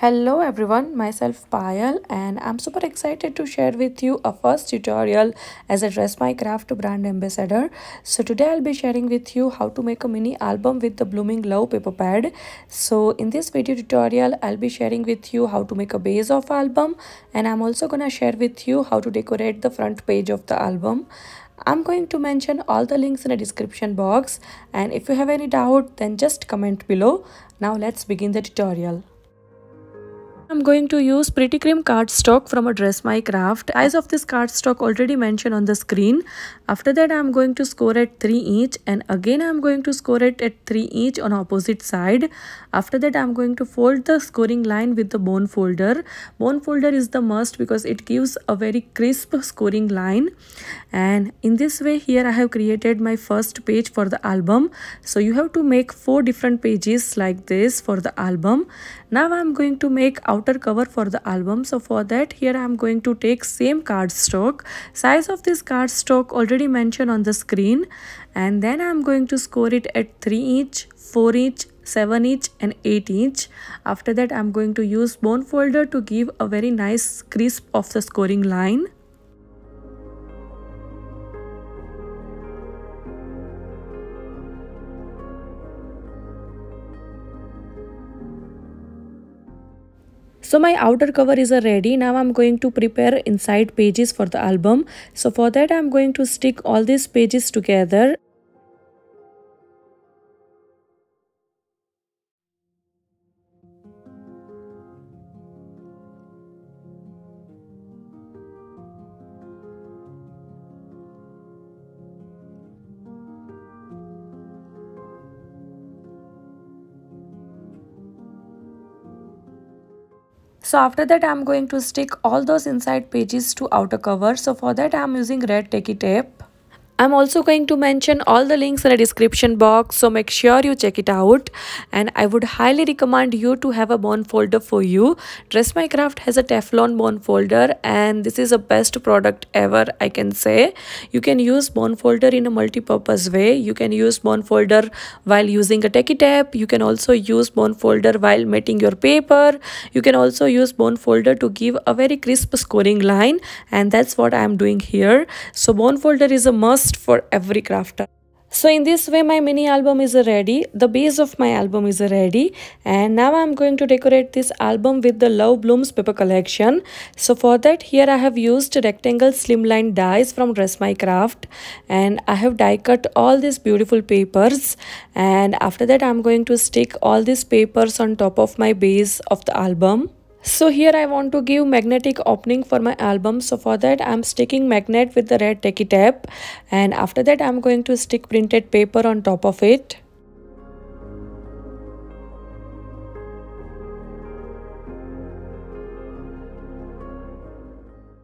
Hello everyone, myself Payal and I'm super excited to share with you a first tutorial as a Dress My Craft brand ambassador. So today I'll be sharing with you how to make a mini album with the Blooming Love paper pad. So in this video tutorial, I'll be sharing with you how to make a base of album and I'm also gonna share with you how to decorate the front page of the album. I'm going to mention all the links in the description box and if you have any doubt then just comment below. Now let's begin the tutorial. I'm going to use Pretty Cream cardstock from a Dress My Craft. Size of this cardstock already mentioned on the screen. After that I'm going to score at 3 each and again I'm going to score it at 3 each on opposite side. After that I'm going to fold the scoring line with the bone folder. Bone folder is the must because it gives a very crisp scoring line and in this way here I have created my first page for the album. So you have to make four different pages like this for the album. Now I'm going to make outer cover for the album. So for that here i am going to take same cardstock. Size of this cardstock already mentioned on the screen. And then i'm going to score it at 3 each 4 each 7 each and 8 each after that i'm going to use bone folder to give a very nice crisp of the scoring line so my outer cover is ready. Now i'm going to prepare inside pages for the album. So for that i'm going to stick all these pages together so after that i'm going to stick all those inside pages to outer cover. So for that i'm using red tacky tape I'm also going to mention all the links in the description box so make sure you check it out and I would highly recommend you to have a bone folder for you. Dress My Craft has a Teflon bone folder and this is the best product ever I can say. You can use bone folder in a multi-purpose way. You can use bone folder while using a tacky tape. You can also use bone folder while mating your paper. You can also use bone folder to give a very crisp scoring line and that's what I am doing here. So bone folder is a must must for every crafter. So in this way my mini album is ready. The base of my album is ready. And now i'm going to decorate this album with the love blooms paper collection. So for that here i have used rectangle slimline dies from dress my craft. And i have die cut all these beautiful papers. And after that i'm going to stick all these papers on top of my base of the album so here I want to give magnetic opening for my album. So for that I'm sticking magnet with the red tacky tape and after that I'm going to stick printed paper on top of it.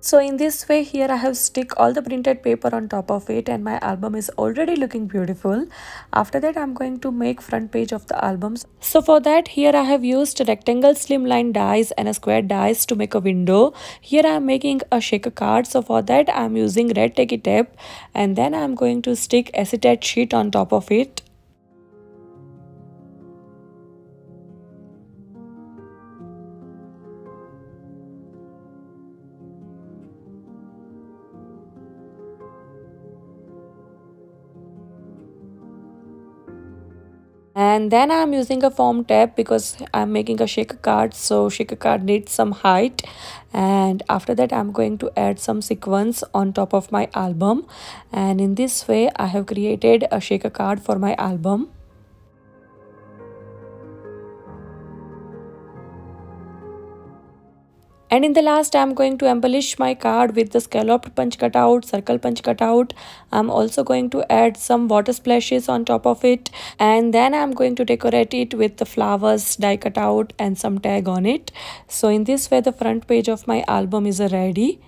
So in this way here I have stick all the printed paper on top of it and my album is already looking beautiful. After that I'm going to make front page of the albums. So for that here I have used rectangle slimline dies and a square dies to make a window. Here I am making a shaker card. So for that I am using red tacky tape and then I am going to stick acetate sheet on top of it. And then i'm using a foam tape because i'm making a shaker card so shaker card needs some height. And after that i'm going to add some sequins on top of my album. And in this way i have created a shaker card for my album and in the last i'm going to embellish my card with the scalloped punch cutout circle punch cutout. I'm also going to add some water splashes on top of it. And then i'm going to decorate it with the flowers die cutout and some tag on it. So in this way the front page of my album is ready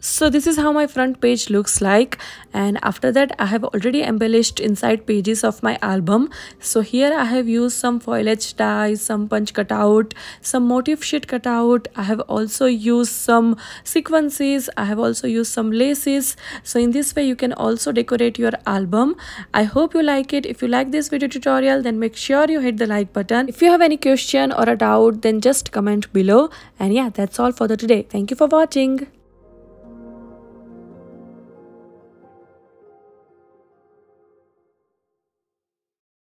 so this is how my front page looks like. And after that i have already embellished inside pages of my album. So here i have used some foliage dies some punch cutout some motif sheet cutout. I have also used some sequins. I have also used some laces. So in this way you can also decorate your album. I hope you like it. If you like this video tutorial then make sure you hit the like button. If you have any question or a doubt then just comment below. And yeah that's all for the today. Thank you for watching